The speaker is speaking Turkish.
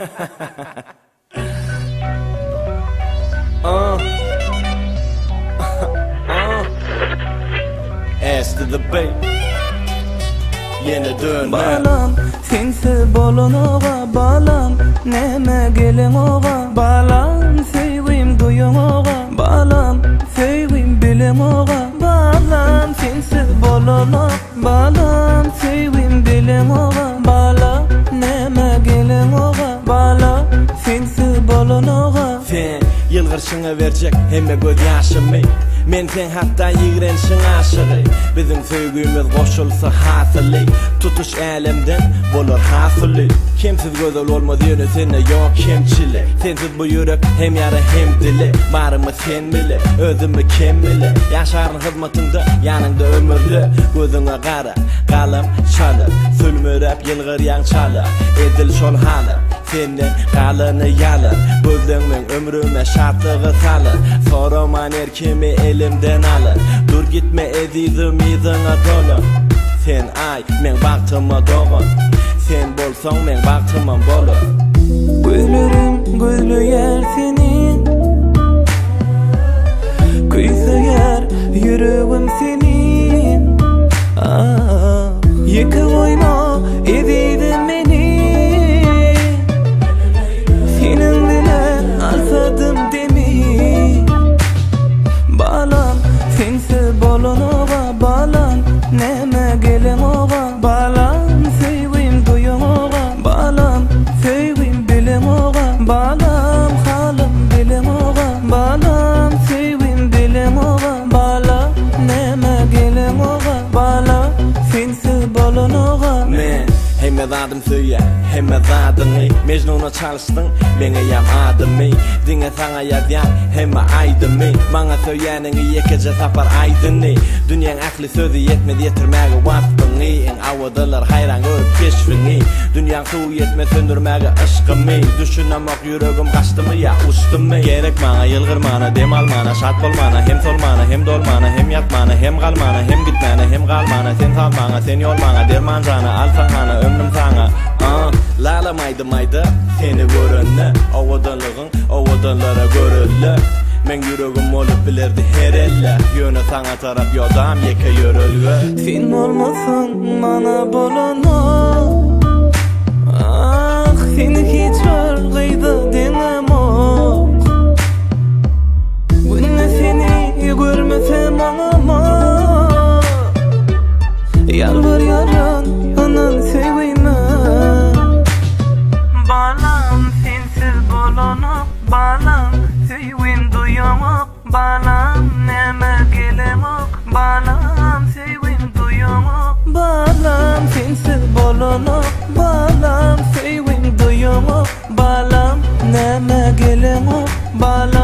uh. uh. S to the bay. Yine dön Balam sense bolon oğa balam. Neme gelen oğa balam sevim duyon oğa balam sevim bilen oğa balam sense bolon oğa balam sevim bilen oğa yılgırşına verecek hemme göz yaşımı Men sen hatta yigrenşin aşığı Bizim söygüymüz koşulsa hasılı Tutuş elemden bolur hasılı Kimsiz gözül olmaz yönü sene yok kimçili Sensiz bu yürek hem yarı hem dili Barımı sen bile, özümü kim bile Yaşarın hizmetinde yanında ömürlü Gözüne kara, kalım çalı. Sülmürep yılgır yan çalı. Edil şol halı Senden kalını yalı Gözlüğümün ömrüme şartlığı salı Soraman erkimi elimden alır. Dur gitme edizim izine dolu. Sen ay men baktıma doğun Sen bolsan men baktıma bolu. Gülürüm gülü yer senin. Kuysa yüreğim senin. Ah, oyma Sadım söye hemme zadını Mecnuna çalıştın beni yam adımı Dine sana yazyan hemme aydımı Bana söyyenin yekece sapar aydını Dünyan aklı sözü yetmedi yetirmegi vasfını En avadalar hayran görüp keşfini. Dünyan su yetme söndürmegi ışkımı Düşünemek yüreğim kaçtı mı ya uçtum mı Gerek bana yılgırmana dem almana şat bolmana Hem solmana hem dolmana hem yatmana hem kalmana Hem gitmana hem kalmana Sen salmana sen yolmana derman sana alsan hana ömrüm sana uh, Lala maydı maydı. Seni görünne Ovadalığın ovadallara görülle Men yüreğim olup bilirdi her elle. Yönü sana taraf yodam yeke yörülgü Sen olmasın bana bolana duyamak Balam neme gelemak Balam sevim duyamak Balam sensiz bolana Balam sevim duyamak Balam neme gelemak Balam sensiz bolana